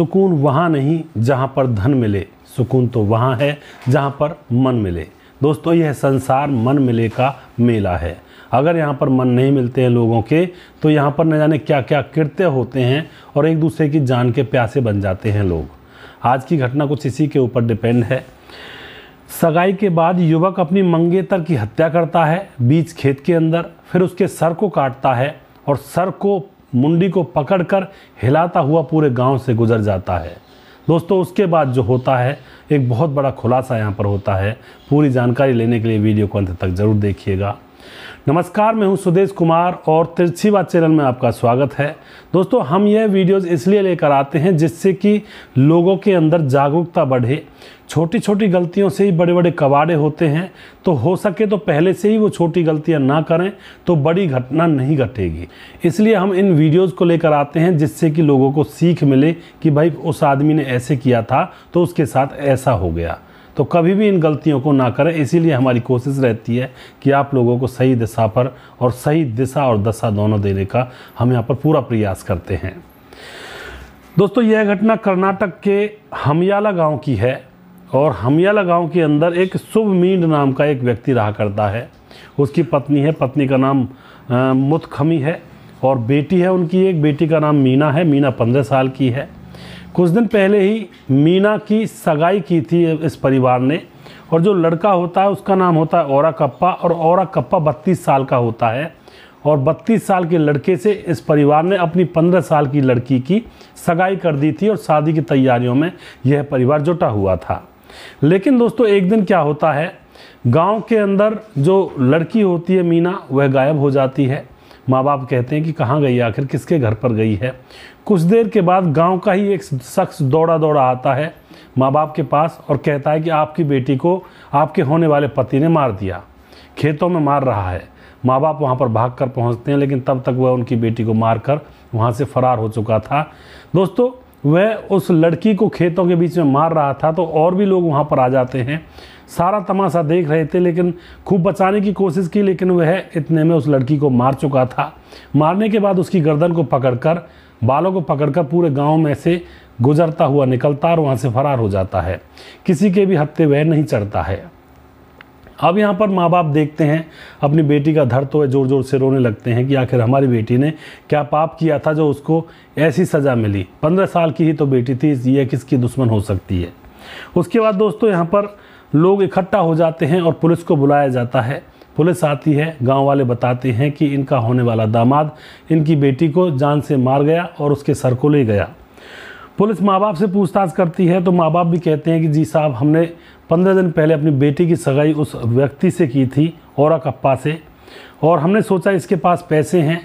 सुकून वहाँ नहीं, जहाँ पर धन मिले। सुकून तो वहाँ है, जहाँ पर मन मिले। दोस्तों, यह संसार मन मिले का मेला है। अगर यहाँ पर मन नहीं मिलते हैं लोगों के तो यहाँ पर न जाने क्या क्या कृत्य होते हैं और एक दूसरे की जान के प्यासे बन जाते हैं लोग। आज की घटना कुछ इसी के ऊपर डिपेंड है। सगाई के बाद युवक अपनी मंगेतर की हत्या करता है, बीच खेत के अंदर, फिर उसके सर को काटता है और सर को मुंडी को पकड़कर हिलाता हुआ पूरे गाँव से गुजर जाता है। दोस्तों, उसके बाद जो होता है, एक बहुत बड़ा खुलासा यहाँ पर होता है। पूरी जानकारी लेने के लिए वीडियो को अंत तक ज़रूर देखिएगा। नमस्कार, मैं हूँ सुदेश कुमार और तिरछी बात चैनल में आपका स्वागत है। दोस्तों, हम यह वीडियोस इसलिए लेकर आते हैं जिससे कि लोगों के अंदर जागरूकता बढ़े। छोटी छोटी गलतियों से ही बड़े बड़े कबाड़े होते हैं तो हो सके तो पहले से ही वो छोटी गलतियाँ ना करें तो बड़ी घटना नहीं घटेगी। इसलिए हम इन वीडियोज़ को लेकर आते हैं जिससे कि लोगों को सीख मिले कि भाई, उस आदमी ने ऐसे किया था तो उसके साथ ऐसा हो गया। तो कभी भी इन गलतियों को ना करें। इसीलिए हमारी कोशिश रहती है कि आप लोगों को सही दिशा पर और सही दिशा और दशा दोनों देने का हम यहाँ पर पूरा प्रयास करते हैं। दोस्तों, यह घटना कर्नाटक के हमियाला गाँव की है और हमियाला गाँव के अंदर एक शुभ मींड नाम का एक व्यक्ति रहा करता है। उसकी पत्नी है, पत्नी का नाम मुतखमी है और बेटी है उनकी। एक बेटी का नाम मीना है, मीना पंद्रह साल की है। कुछ दिन पहले ही मीना की सगाई की थी इस परिवार ने। और जो लड़का होता है, उसका नाम होता है औरा कप्पा और औरा कप्पा बत्तीस साल का होता है। और 32 साल के लड़के से इस परिवार ने अपनी 15 साल की लड़की की सगाई कर दी थी और शादी की तैयारियों में यह परिवार जुटा हुआ था। लेकिन दोस्तों, एक दिन क्या होता है? गाँव के अंदर जो लड़की होती है मीना, वह गायब हो जाती है। माँ बाप कहते हैं कि कहाँ गई, आखिर किसके घर पर गई है? कुछ देर के बाद गाँव का ही एक शख्स दौड़ा दौड़ा आता है माँ बाप के पास और कहता है कि आपकी बेटी को आपके होने वाले पति ने मार दिया। खेतों में मार रहा है। माँ बाप वहाँ पर भाग कर पहुँचते हैं, लेकिन तब तक वह उनकी बेटी को मार कर वहाँ से फरार हो चुका था। दोस्तों वह उस लड़की को खेतों के बीच में मार रहा था तो और भी लोग वहाँ पर आ जाते हैं। सारा तमाशा देख रहे थे, लेकिन खूब बचाने की कोशिश की, लेकिन वह इतने में उस लड़की को मार चुका था। मारने के बाद उसकी गर्दन को पकड़कर, बालों को पकड़कर पूरे गाँव में से गुजरता हुआ निकलता और वहाँ से फरार हो जाता है। किसी के भी हत्ते वह नहीं चढ़ता है। अब यहाँ पर माँ बाप देखते हैं, अपनी बेटी का धर तो है ज़ोर ज़ोर से रोने लगते हैं कि आखिर हमारी बेटी ने क्या पाप किया था जो उसको ऐसी सज़ा मिली। पंद्रह साल की ही तो बेटी थी यह किसकी दुश्मन हो सकती है। उसके बाद दोस्तों यहाँ पर लोग इकट्ठा हो जाते हैं और पुलिस को बुलाया जाता है। पुलिस आती है, गाँव वाले बताते हैं कि इनका होने वाला दामाद इनकी बेटी को जान से मार गया और उसके सर को ले गया। पुलिस माँ बाप से पूछताछ करती है तो माँ बाप भी कहते हैं कि, जी साहब, हमने पंद्रह दिन पहले अपनी बेटी की सगाई उस व्यक्ति से की थी, और कप्पा से, और हमने सोचा इसके पास पैसे हैं,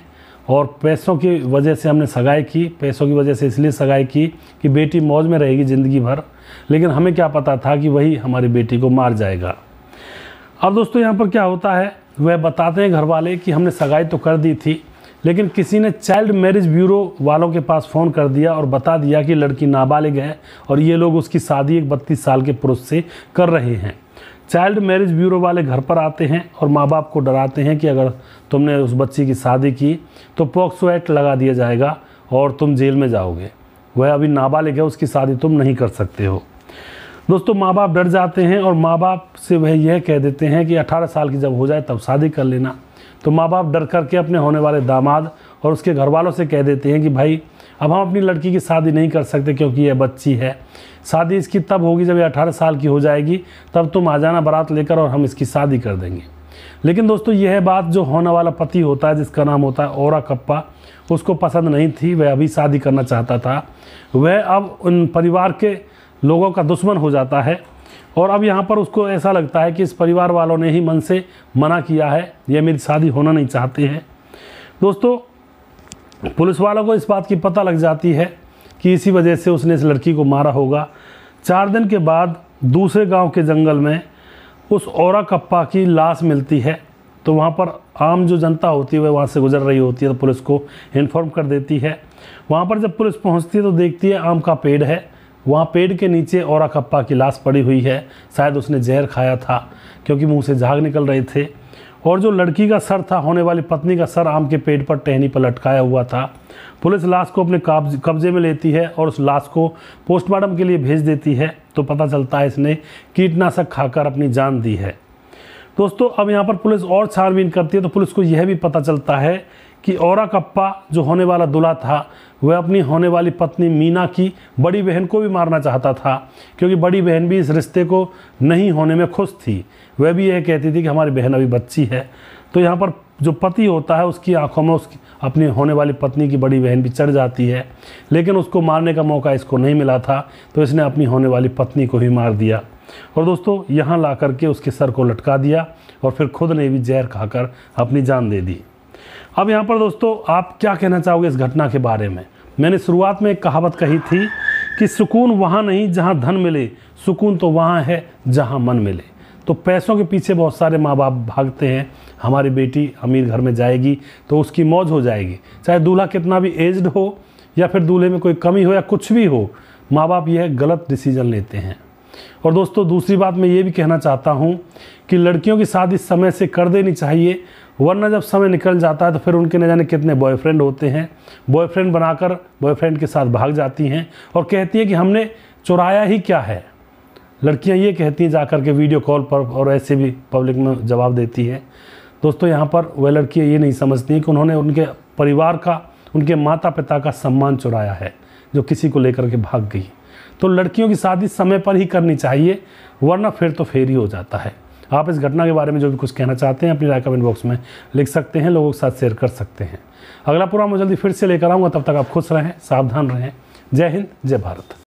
और पैसों की वजह से हमने सगाई की, पैसों की वजह से इसलिए सगाई की कि बेटी मौज में रहेगी ज़िंदगी भर, लेकिन हमें क्या पता था कि वही हमारी बेटी को मार जाएगा। अब दोस्तों, यहाँ पर क्या होता है? वह बताते हैं घर वाले कि हमने सगाई तो कर दी थी लेकिन किसी ने चाइल्ड मैरिज ब्यूरो वालों के पास फ़ोन कर दिया और बता दिया कि लड़की नाबालिग है और ये लोग उसकी शादी एक बत्तीस साल के पुरुष से कर रहे हैं। चाइल्ड मैरिज ब्यूरो वाले घर पर आते हैं और माँ बाप को डराते हैं कि अगर तुमने उस बच्ची की शादी की तो पॉक्सो एक्ट लगा दिया जाएगा और तुम जेल में जाओगे। वह अभी नाबालिग है, उसकी शादी तुम नहीं कर सकते हो। दोस्तों माँ बाप डर जाते हैं और माँ बाप से वह यह कह देते हैं कि 18 साल की जब हो जाए तब शादी कर लेना। तो माँ बाप डर करके अपने होने वाले दामाद और उसके घर वालों से कह देते हैं कि, भाई, अब हम अपनी लड़की की शादी नहीं कर सकते क्योंकि यह बच्ची है। शादी इसकी तब होगी जब ये अठारह साल की हो जाएगी, तब तुम आ जाना बारात लेकर और हम इसकी शादी कर देंगे। लेकिन दोस्तों, यह बात जो होने वाला पति होता है, जिसका नाम होता है ओरा कप्पा। उसको पसंद नहीं थी, वह अभी शादी करना चाहता था। वह अब उन परिवार के लोगों का दुश्मन हो जाता है। और अब यहाँ पर उसको ऐसा लगता है कि इस परिवार वालों ने ही मन से मना किया है। ये मेरी शादी होना नहीं चाहते हैं। दोस्तों, पुलिस वालों को इस बात की पता लग जाती है कि इसी वजह से उसने इस लड़की को मारा होगा। चार दिन के बाद दूसरे गाँव के जंगल में उस औरा कप्पा की लाश मिलती है। तो वहाँ पर आम जो जनता होती है, वह वहाँ से गुजर रही होती है तो पुलिस को इन्फॉर्म कर देती है। वहाँ पर जब पुलिस पहुँचती है तो देखती है आम का पेड़ है। वहाँ पेड़ के नीचे और कप्पा की लाश पड़ी हुई है। शायद उसने जहर खाया था, क्योंकि मुँह से झाग निकल रहे थे। और जो लड़की का सर था, होने वाली पत्नी का सर आम के पेड़ पर टहनी पर लटकाया हुआ था। पुलिस लाश को अपने कब्ज- कब्जे में लेती है और उस लाश को पोस्टमार्टम के लिए भेज देती है। तो पता चलता है इसने कीटनाशक खाकर अपनी जान दी है। दोस्तों, अब यहाँ पर पुलिस और छानबीन करती है तो पुलिस को यह भी पता चलता है कि और कप्पा जो होने वाला दूल्हा था, वह अपनी होने वाली पत्नी मीना की बड़ी बहन को भी मारना चाहता था, क्योंकि बड़ी बहन भी इस रिश्ते को नहीं होने में खुश थी। वह भी यह कहती थी कि हमारी बहन अभी बच्ची है। तो यहाँ पर जो पति होता है, उसकी आँखों में उसकी अपनी होने वाली पत्नी की बड़ी बहन भी चढ़ जाती है, लेकिन उसको मारने का मौका इसको नहीं मिला था तो इसने अपनी होने वाली पत्नी को ही मार दिया। और दोस्तों, यहाँ ला करके उसके सर को लटका दिया और फिर खुद ने भी जहर खाकर अपनी जान दे दी। अब यहाँ पर दोस्तों, आप क्या कहना चाहोगे इस घटना के बारे में? मैंने शुरुआत में एक कहावत कही थी कि सुकून वहाँ नहीं जहाँ धन मिले, सुकून तो वहाँ है जहाँ मन मिले। तो पैसों के पीछे बहुत सारे माँ बाप भागते हैं, हमारी बेटी अमीर घर में जाएगी तो उसकी मौज हो जाएगी। चाहे दूल्हा कितना भी एज्ड हो या फिर दूल्हे में कोई कमी हो या कुछ भी हो माँ बाप यह गलत डिसीज़न लेते हैं। और दोस्तों, दूसरी बात मैं ये भी कहना चाहता हूँ कि लड़कियों की शादी समय से कर देनी चाहिए, वरना जब समय निकल जाता है तो फिर उनके न जाने कितने बॉयफ्रेंड होते हैं। बॉयफ्रेंड बनाकर बॉयफ्रेंड के साथ भाग जाती हैं और कहती हैं कि हमने चुराया ही क्या है। लड़कियाँ ये कहती हैं जाकर के वीडियो कॉल पर और ऐसे भी पब्लिक में जवाब देती हैं। दोस्तों, यहाँ पर वह लड़कियाँ ये नहीं समझती हैं कि उन्होंने उनके परिवार का, उनके माता पिता का सम्मान चुराया है, जो किसी को लेकर के भाग गई। तो लड़कियों की शादी समय पर ही करनी चाहिए, वरना फिर तो फेर ही हो जाता है। आप इस घटना के बारे में जो भी कुछ कहना चाहते हैं, अपनी राय कमेंट बॉक्स में लिख सकते हैं, लोगों के साथ शेयर कर सकते हैं। अगला प्रोग्राम मैं जल्दी फिर से लेकर आऊँगा, तब तक आप खुश रहें, सावधान रहें। जय हिंद, जय भारत।